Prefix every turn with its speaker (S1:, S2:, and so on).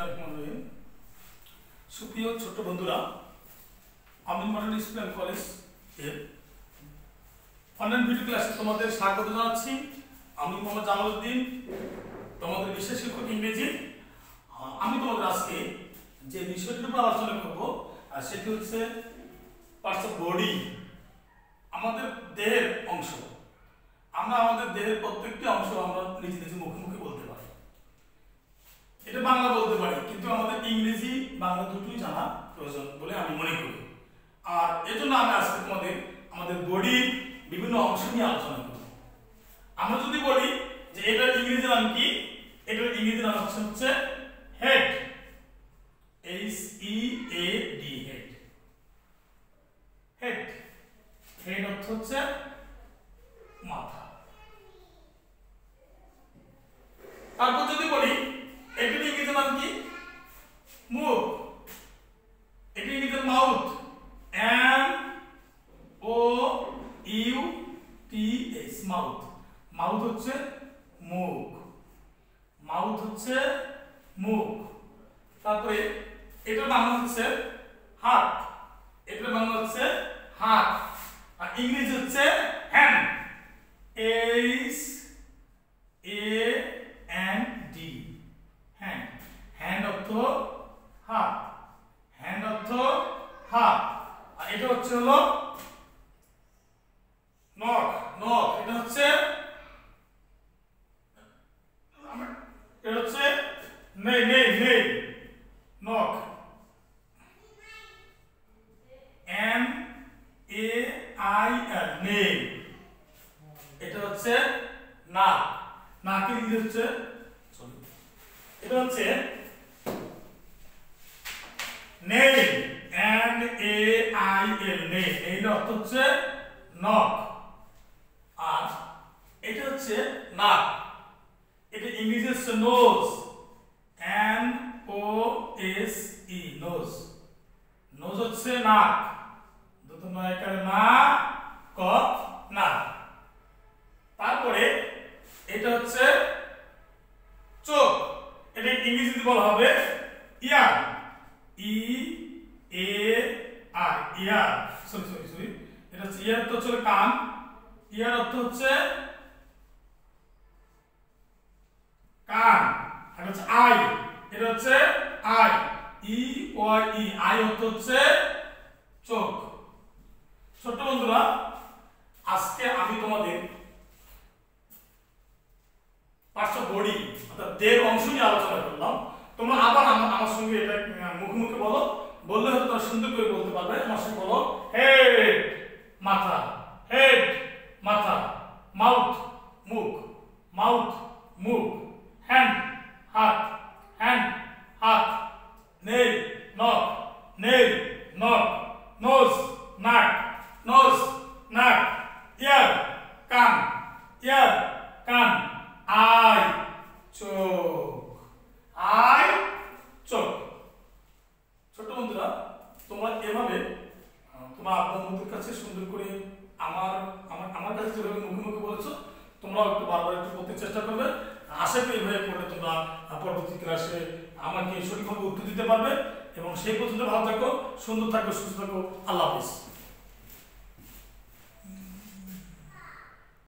S1: বিসমিল্লাহিররহমানিররহিম সুপ্রিয় ছোট বন্ধুরা, আমিন মডেল অ্যান্ড কলেজের অনলাইন ভিডিও ক্লাসে তোমাদের স্বাগত জানাচ্ছি। আমি মোহাম্মদ জামালউদ্দিন, তোমাদের বিশেষ শিক্ষক ইংরেজি। আমি তোমাদের আজকে যে বিষয়টির উপর আলোচনা করব সেটি হচ্ছে পার্টস অফ বডি আমাদের দেহের অংশ আমরা আমাদের দেহের প্রত্যেকটি অংশ আমরা নিজে নিজে মুখে মুখে বলতে পারি এটা বাংলা বলতে পারি কিন্তু আমাদের ইংরেজি বাংলা দুটোই জানা প্রয়োজন বলে আমি মনে করি আর এজন্য আমি আজকে তোমাদের, আমাদের বডির বিভিন্ন অংশ নিয়ে আলোচনা করব। আমরা যদি বলি যে এটার ইংরেজি নাম কি? এটার ইংরেজি নাম হচ্ছে head H E A D head head head অর্থ হচ্ছে মাথা তারপর যদি বলি এটির ইংরেজি নাম কি মুখ এটি ইংরেজি mouth M O U T S mouth mouth হচ্ছে মুখ। মাউথ হচ্ছে মুখ। তারপরে এটার বাংলা হচ্ছে হাত। এটার বাংলা হচ্ছে হাত। আর ইংরেজি হচ্ছে hand. H A N D. Hand. Hand অর্থ হাত। হ্যান্ড অর্থ হাত। আর এটা হচ্ছে হলো নখ। নখ, এটা হচ্ছে এটা হচ্ছে নেই নেই নেই নখ এন এ আই এল নেই এটা হচ্ছে নাক নাকের ইংরেজি হচ্ছে এটা হচ্ছে নেই এন এ আই এল নেই নেইল অর্থ হচ্ছে নখ আর এটা হচ্ছে নাক হচ্ছে nose N O S E nose হচ্ছে নাক। দুটো নয় না ক নাক। তারপরে এটা হচ্ছে চোখ। এটা ইংরেজিতে বলা হবে ear. E A R ear. Sorry sorry sorry এটা হচ্ছে ইয়ার তো হচ্ছে কান। ইয়ার অর্থ হচ্ছে কান আর হচ্ছে আই। এটা হচ্ছে eye. E Y E. Eye অর্থ হচ্ছে চোখ। ছোট্ট বন্ধুরা আজকে আমি তোমাদের পার্টস অফ বডি অর্থাৎ দেহের অংশ নিয়ে আলোচনা করলাম। তোমরা আবার আমার আমার সঙ্গে এটা আহ, মুখে মুখে বলো। বললে হয়তো তোমরা সুন্দর করে বলতে পারবে। আমার সঙ্গে বলো হেড মাথা। হেড মাথা। মাউথ মুখ। মাউথ মুখ। হ্যান্ড হাত হ্যান্ড হাত নেল নখ নেল নখ নোজ নাক। নোজ নাক। ইয়ার কান। ইয়ার কান। আই চোখ। আই চোখ। ছোট বন্ধুরা, তোমরা এভাবে তোমার আব্বা আম্মুদের কাছে সুন্দর করে আমার আমার আমার কাছে যেভাবে মুখে মুখে বলেছ, তোমরাও একটু বারবার একটু করতে চেষ্টা করবে। আশা করি এইভাবে পড়লে তোমরা পরবর্তী ক্লাসে আমাকে সঠিকভাবে উত্তর দিতে পারবে। এবং সেই পর্যন্ত ভালো থাকো সুন্দর থাকো সুস্থ থাকো। আল্লাহ হাফিজ।